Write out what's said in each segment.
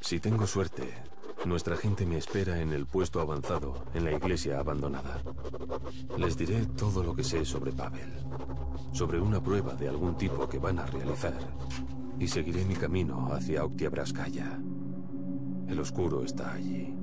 Si tengo suerte, nuestra gente me espera en el puesto avanzado, en la iglesia abandonada. Les diré todo lo que sé sobre Pavel, sobre una prueba de algún tipo que van a realizar, y seguiré mi camino hacia Oktiabraskaya. El oscuro está allí.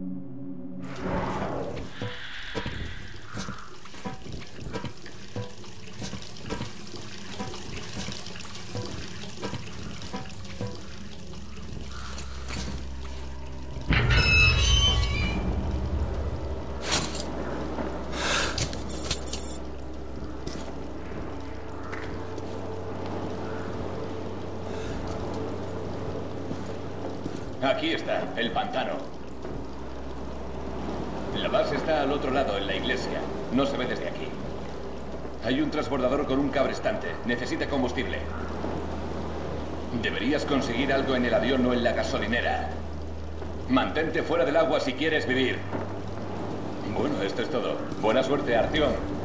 Necesita combustible. Deberías conseguir algo en el avión o en la gasolinera. Mantente fuera del agua si quieres vivir. Bueno, esto es todo. Buena suerte, Artión.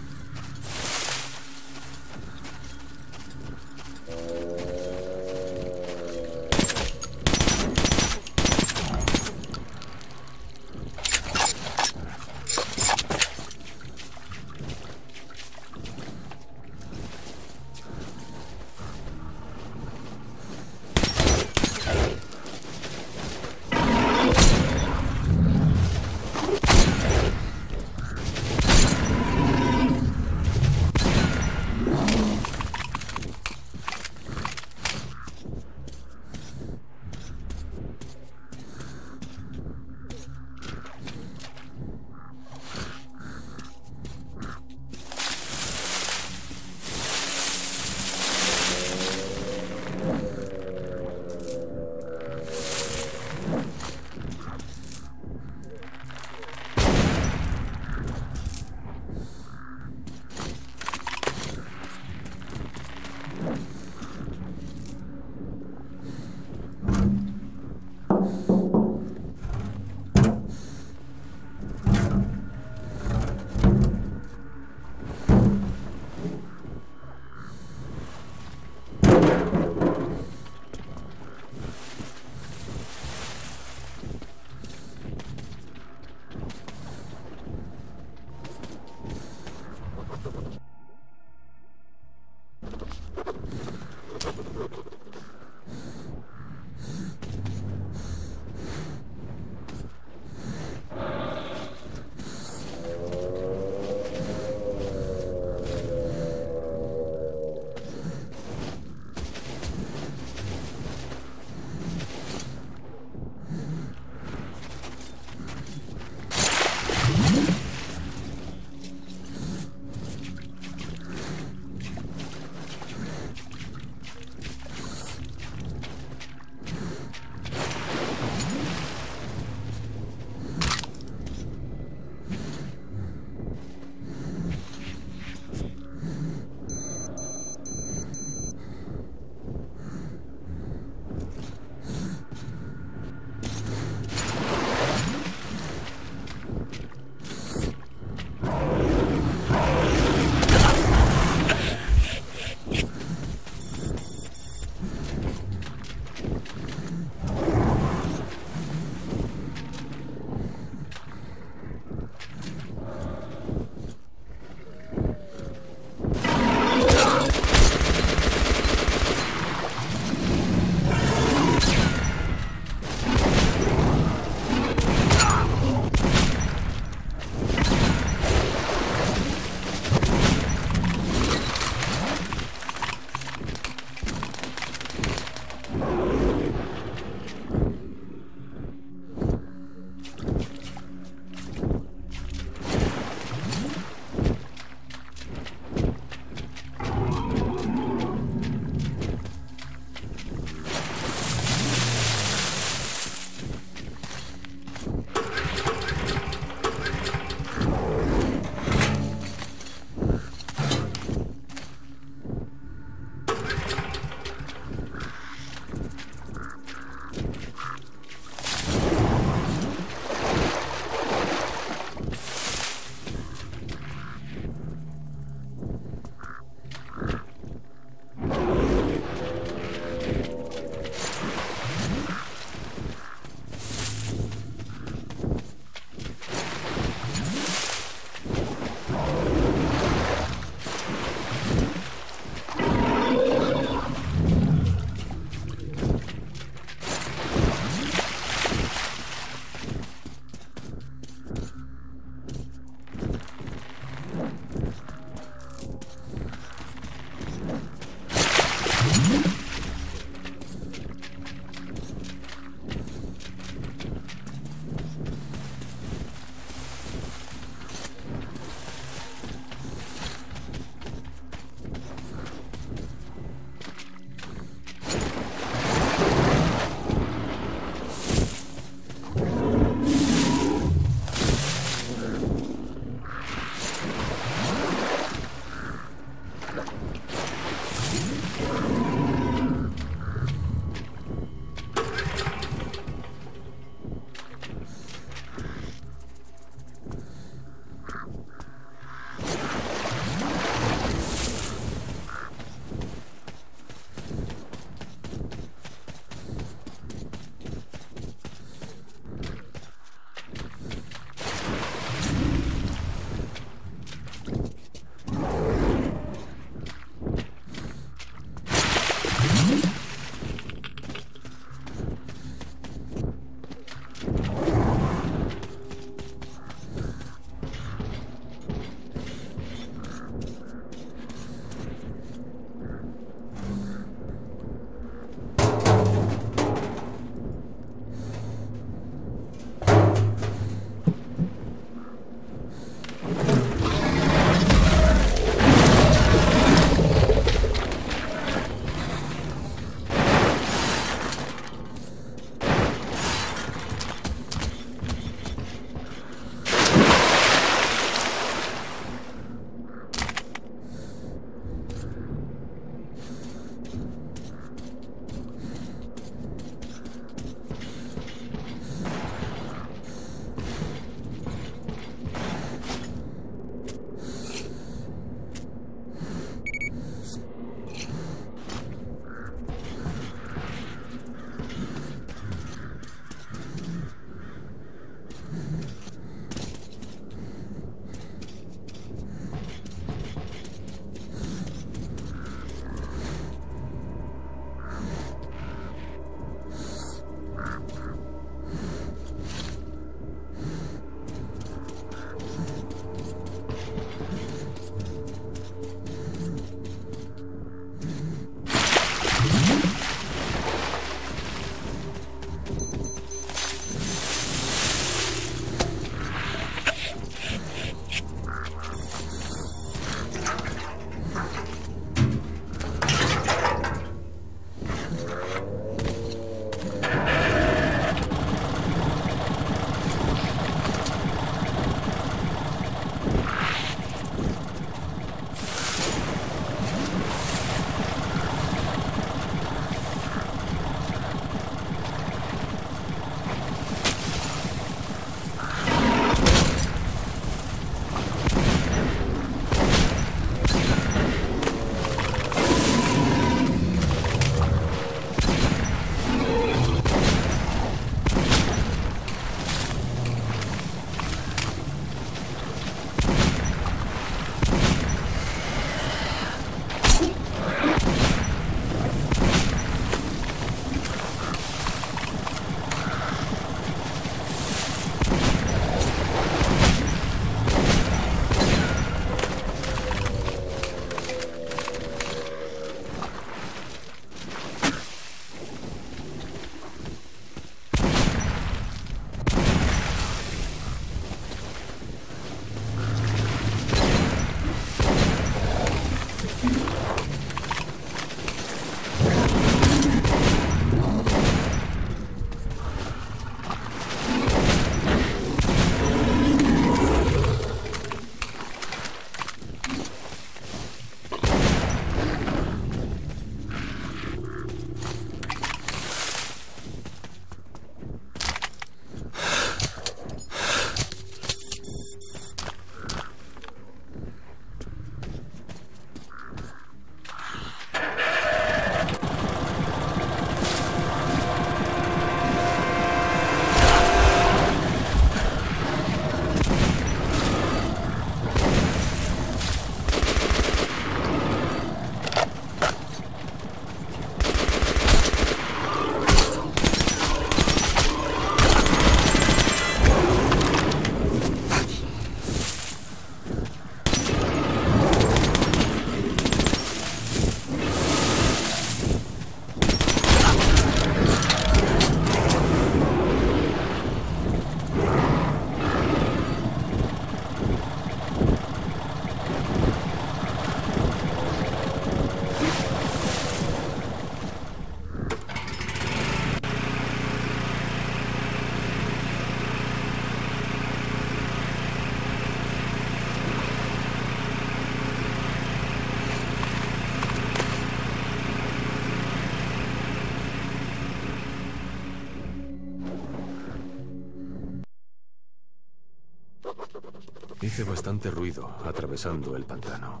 Hice bastante ruido atravesando el pantano.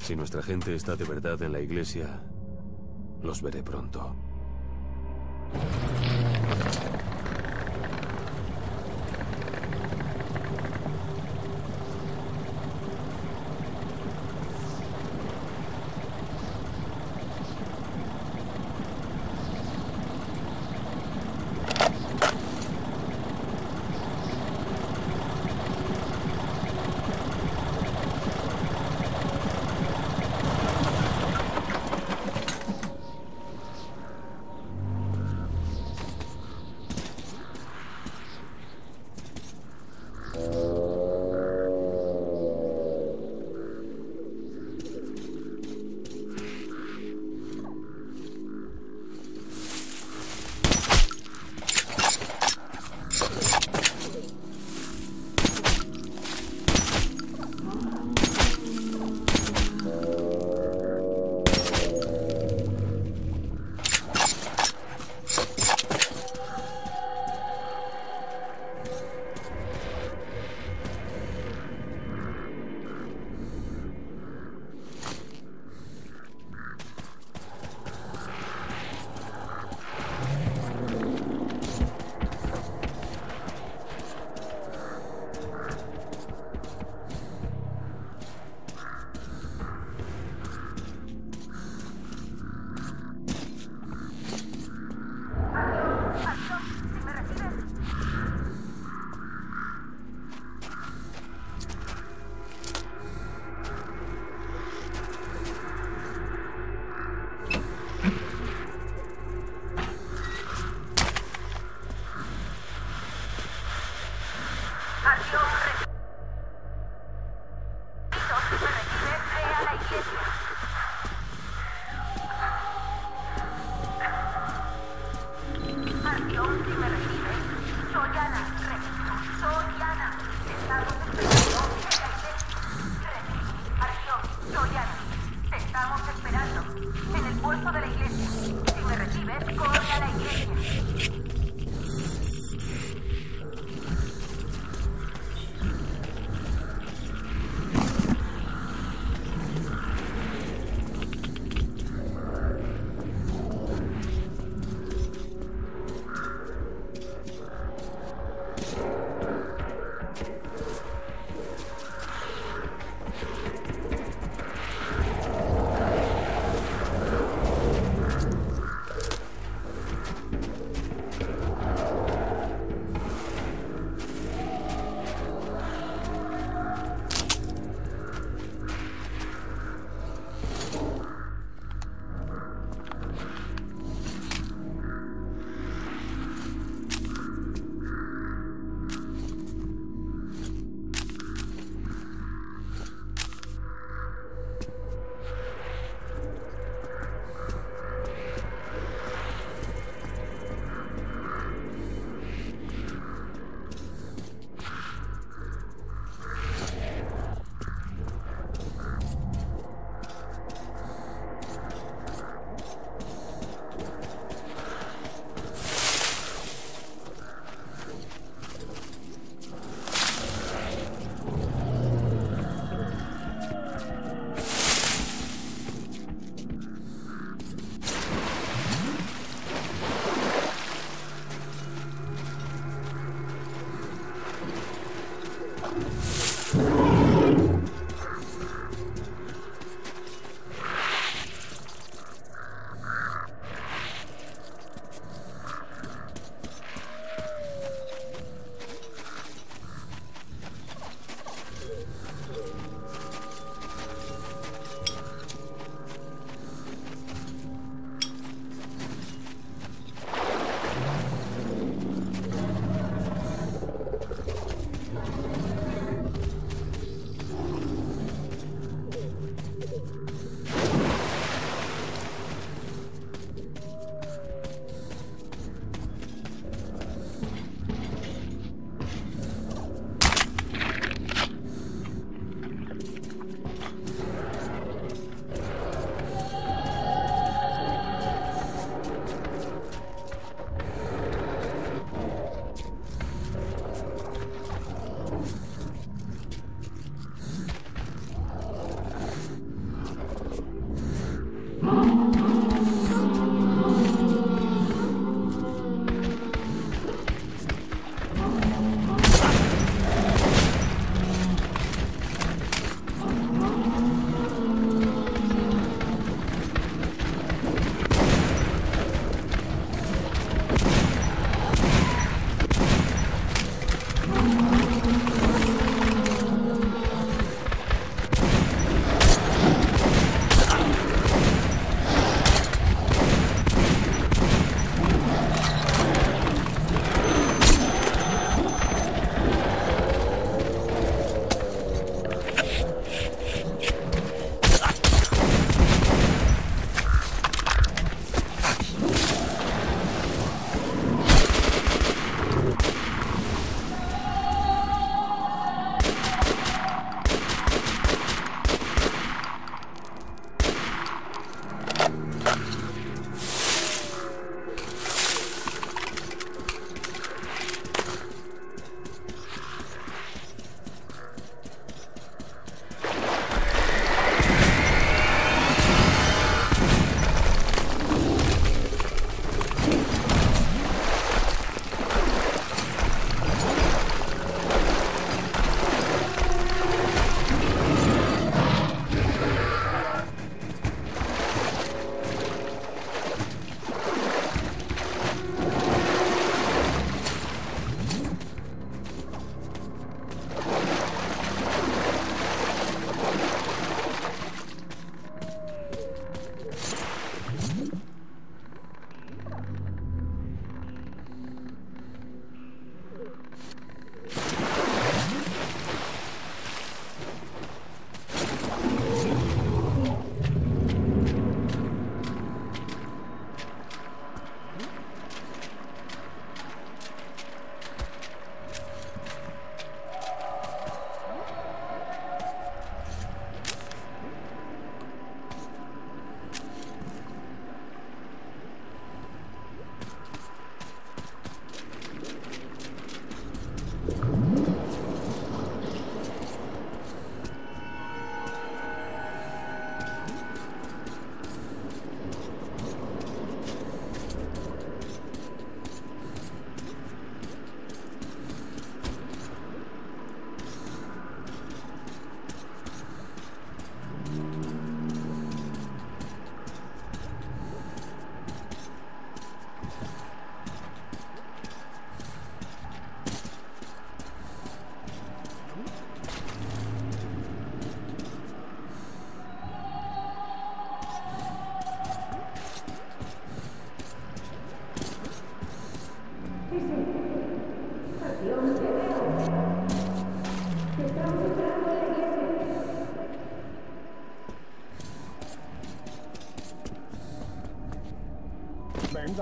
Si nuestra gente está de verdad en la iglesia, los veré pronto.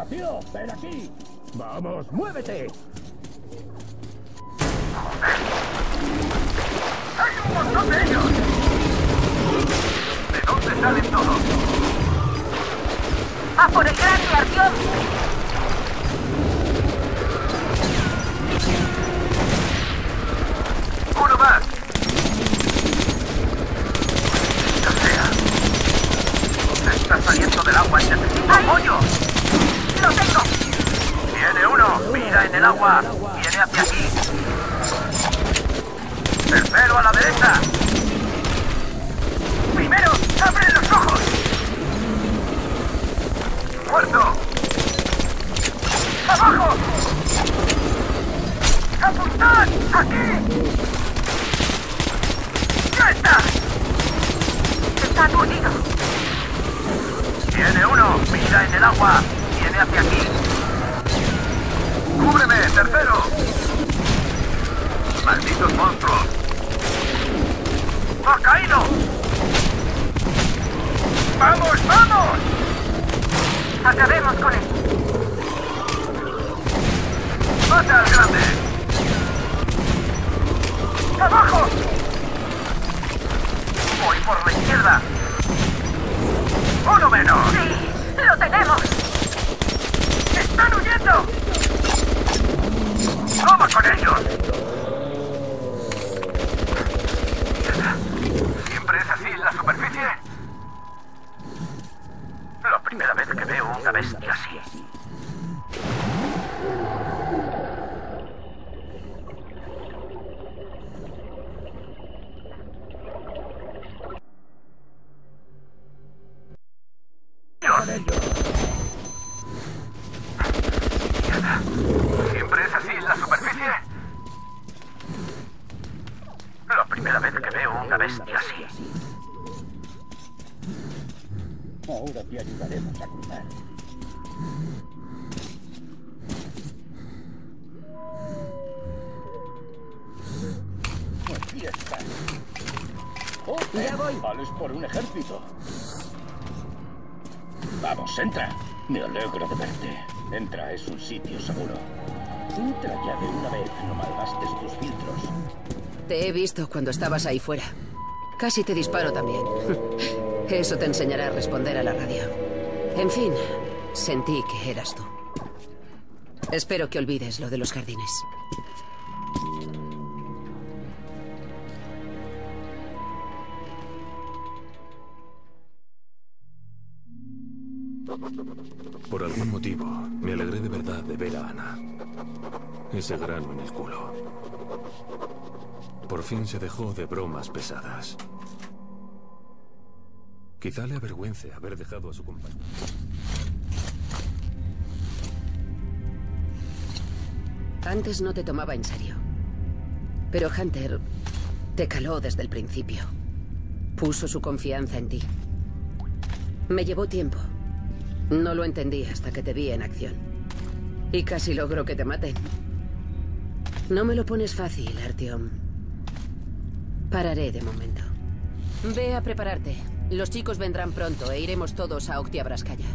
Venga, tío, ven aquí. Vamos, muévete. ¡Hay un montón de ellos! ¿De dónde salen todos? ¡A por el cuando estabas ahí fuera. Casi te disparo también. Eso te enseñará a responder a la radio. En fin, sentí que eras tú. Espero que olvides lo de los jardines. Por algún motivo, me alegré de verdad de ver a Ana. Ese grano en el culo. Por fin se dejó de bromas pesadas. Quizá le avergüence haber dejado a su compañero. Antes no te tomaba en serio. Pero Hunter te caló desde el principio. Puso su confianza en ti. Me llevó tiempo. No lo entendí hasta que te vi en acción. Y casi logro que te maten. No me lo pones fácil, Artyom. Pararé de momento. Ve a prepararte. Los chicos vendrán pronto e iremos todos a Oktiabraskaya.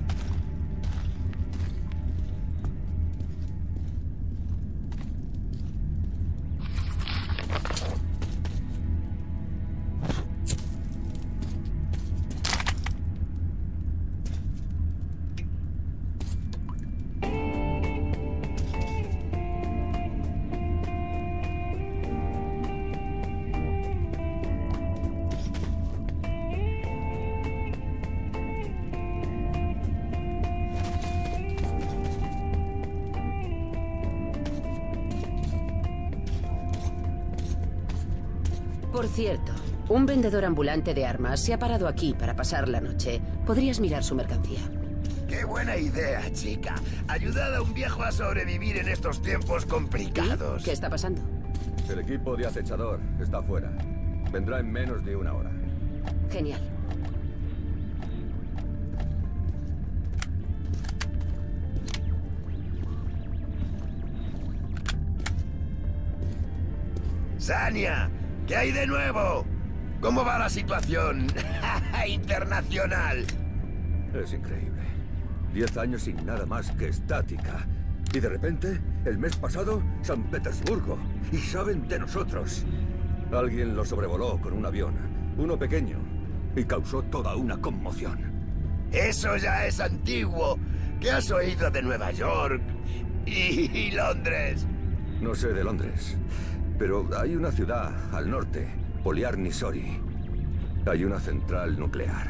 Vendedor ambulante de armas se ha parado aquí para pasar la noche. Podrías mirar su mercancía. Qué buena idea, chica. Ayudad a un viejo a sobrevivir en estos tiempos ¿Y? complicados. ¿Qué está pasando? El equipo de acechador está fuera. Vendrá en menos de una hora. Genial. Sania, ¿qué hay de nuevo? ¿Cómo va la situación internacional? Es increíble. Diez años sin nada más que estática. Y de repente, el mes pasado, San Petersburgo. Y saben de nosotros. Alguien lo sobrevoló con un avión. Uno pequeño. Y causó toda una conmoción. Eso ya es antiguo. ¿Qué has oído de Nueva York y, y Londres? No sé de Londres. Pero hay una ciudad al norte, Poliarnisori. Hay una central nuclear.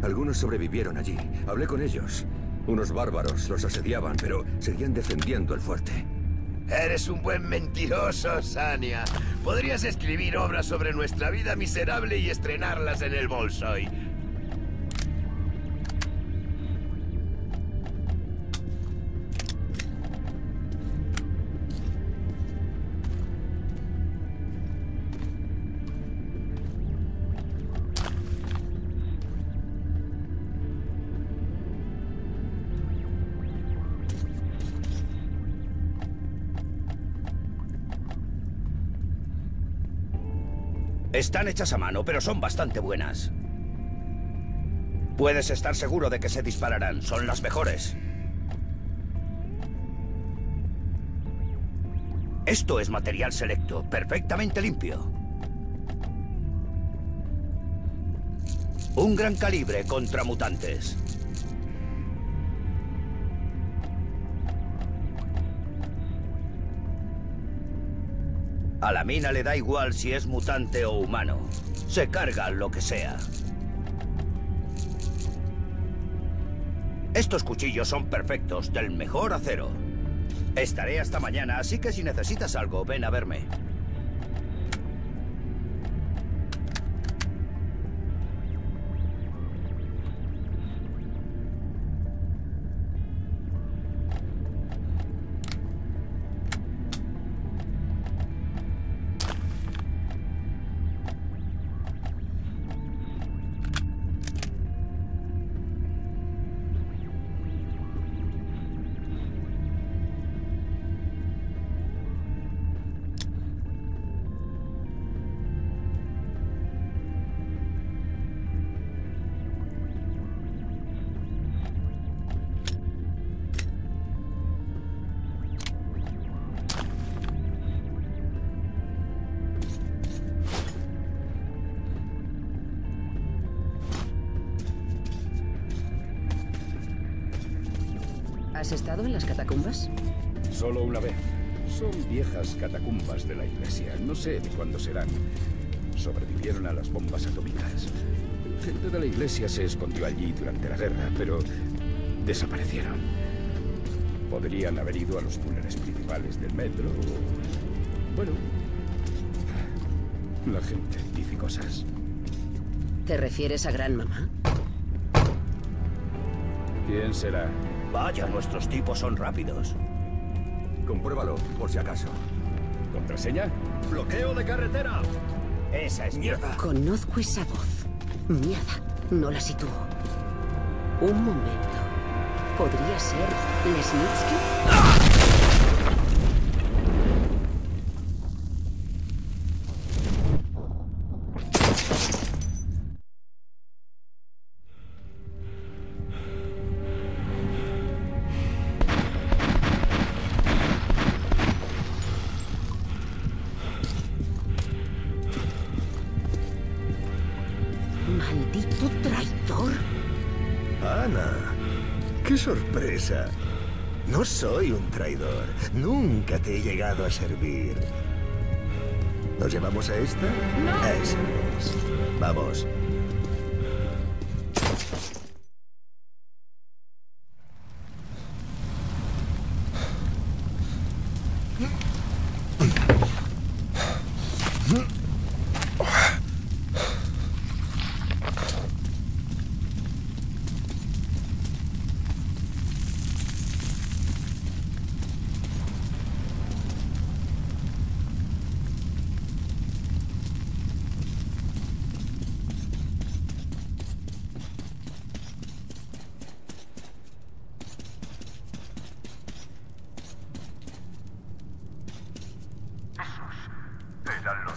Algunos sobrevivieron allí. Hablé con ellos. Unos bárbaros los asediaban, pero seguían defendiendo el fuerte. Eres un buen mentiroso, Sania. Podrías escribir obras sobre nuestra vida miserable y estrenarlas en el Bolsoy. Están hechas a mano, pero son bastante buenas. Puedes estar seguro de que se dispararán. Son las mejores. Esto es material selecto, perfectamente limpio. Un gran calibre contra mutantes. A la mina le da igual si es mutante o humano. Se carga lo que sea. Estos cuchillos son perfectos, del mejor acero. Estaré hasta mañana, así que si necesitas algo, ven a verme. Sé de cuándo serán. Sobrevivieron a las bombas atómicas. Gente de la iglesia se escondió allí durante la guerra, pero desaparecieron. Podrían haber ido a los túneles principales del metro. o- Bueno, la gente dice cosas. ¿Te refieres a Gran Mamá? ¿Quién será? Vaya, nuestros tipos son rápidos. Compruébalo, por si acaso. ¿Contraseña? ¡Bloqueo de carretera! Esa es mierda. Conozco esa voz. Mierda, no la sitúo. Un momento. ¿Podría ser Lesnitsky? Maldito No soy un traidor. Nunca te he llegado a servir. ¿Nos llevamos a esta? Eso es. Vamos. Era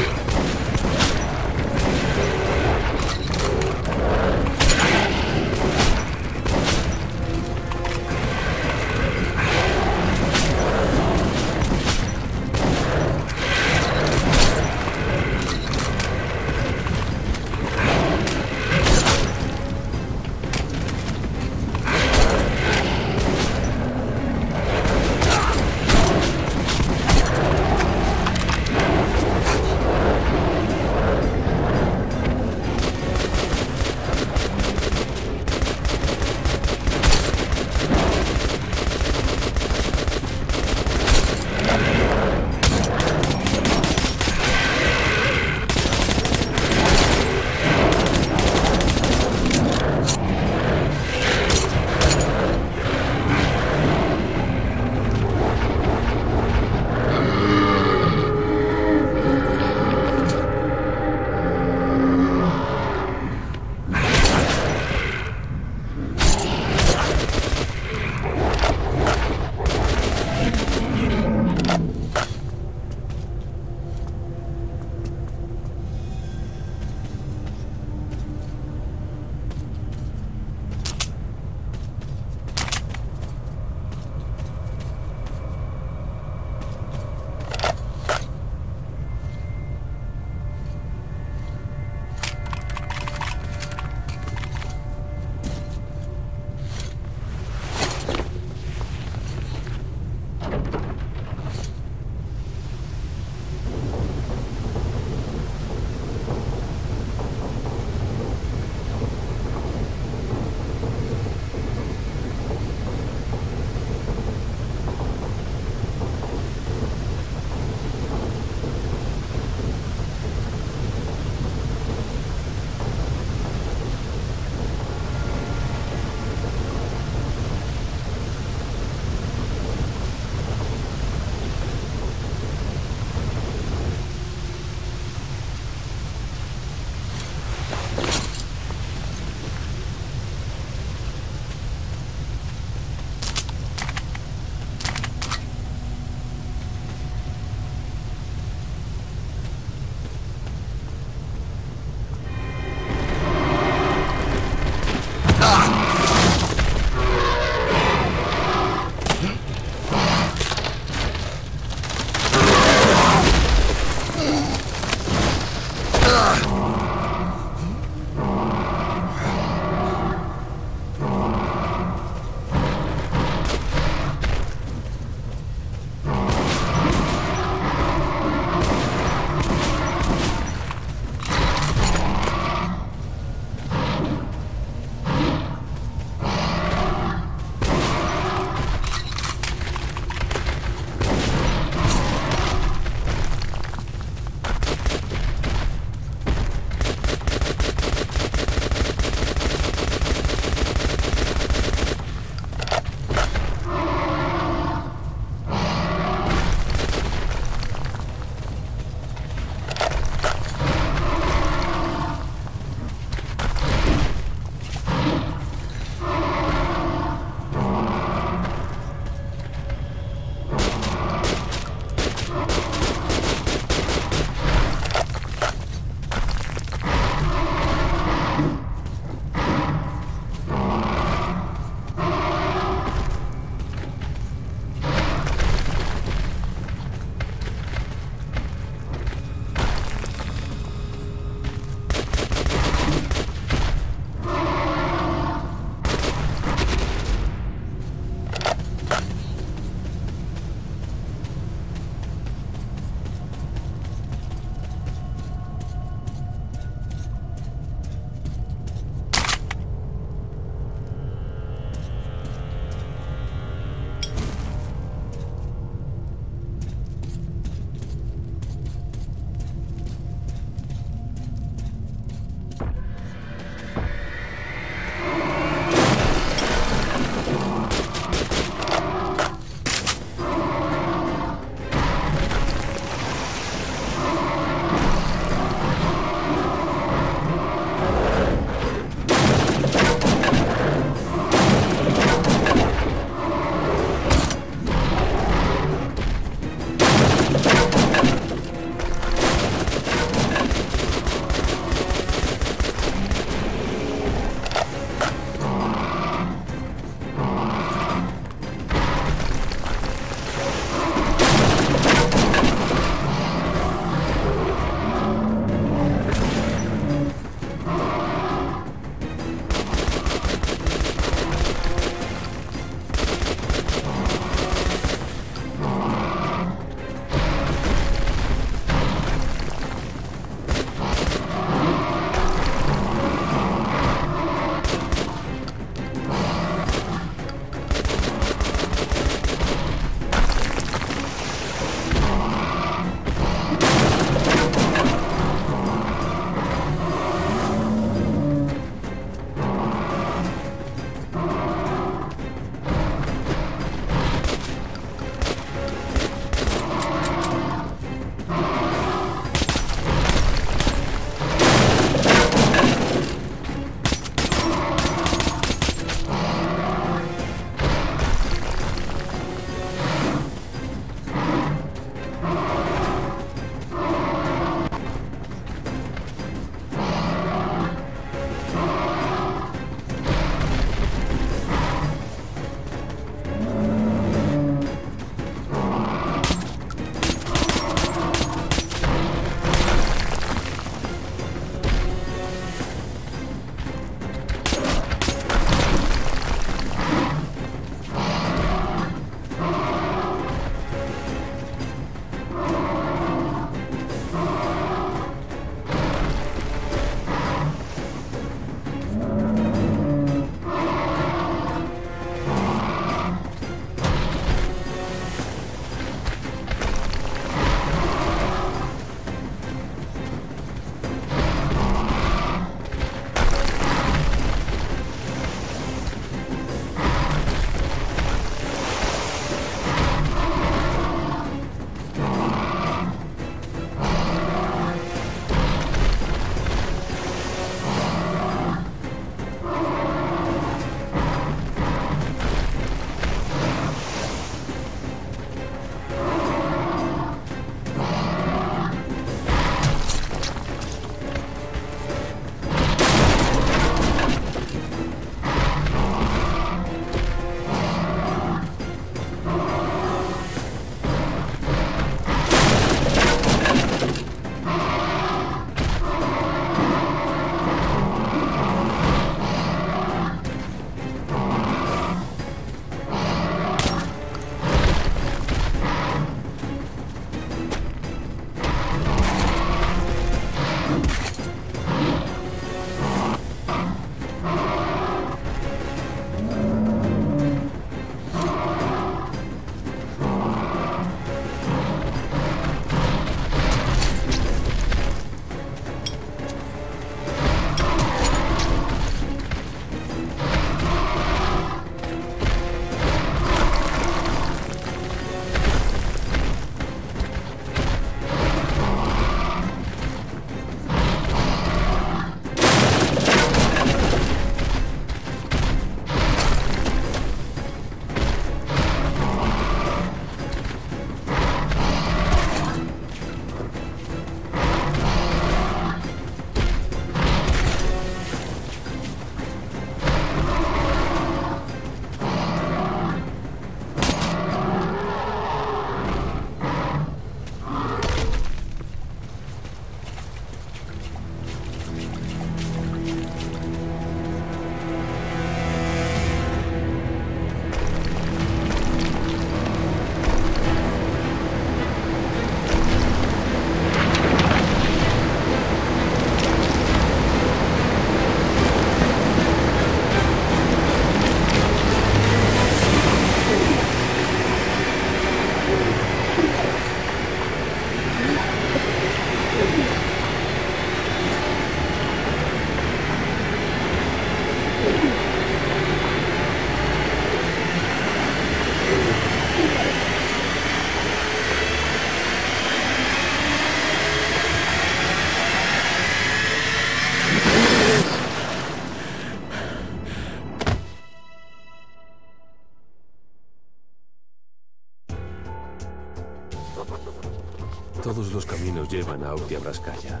llevan a Oktiabraskaya.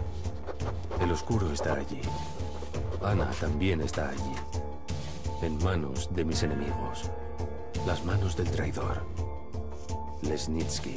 El oscuro está allí. Ana también está allí. En manos de mis enemigos. Las manos del traidor. Lesnitsky.